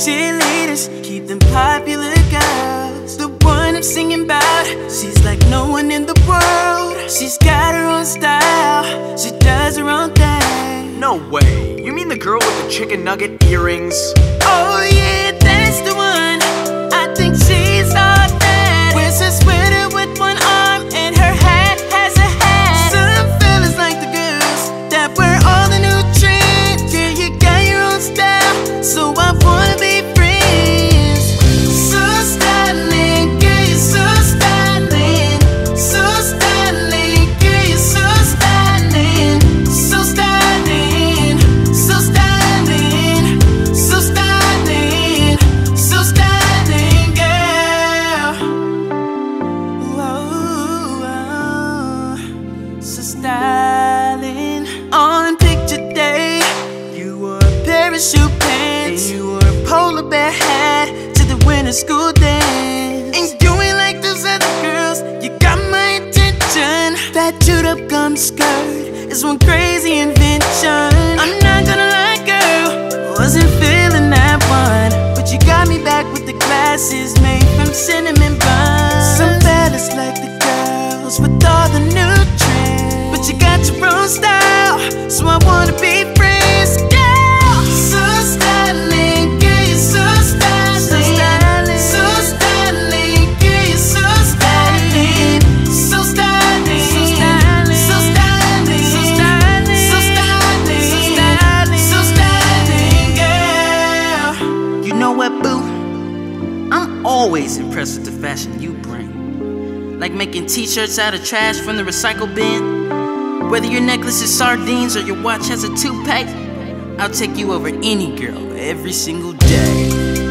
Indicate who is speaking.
Speaker 1: cheerleaders,
Speaker 2: keep them popular girls. The
Speaker 1: one I'm singing about, she's like no one in the world. She's got her own style, she does her own thing. No way. You mean the girl with the chicken nugget earrings? Oh, yeah. A pair of shoe pants, and you wore a polar bear hat to the winter school dance. And you ain't like those other girls, you got my attention. That chewed up gum skirt is one crazy invention. I'm not gonna lie, girl, wasn't feeling that one, but you got me back with the glasses made from cinnamon buns. Some fellas like the girls with all the new trends, but you got your own style, so I wanna be always impressed with the fashion you bring. Like making t-shirts out of trash from the recycle bin. Whether your necklace is sardines or your watch has a toupee, I'll take you over any girl every single day.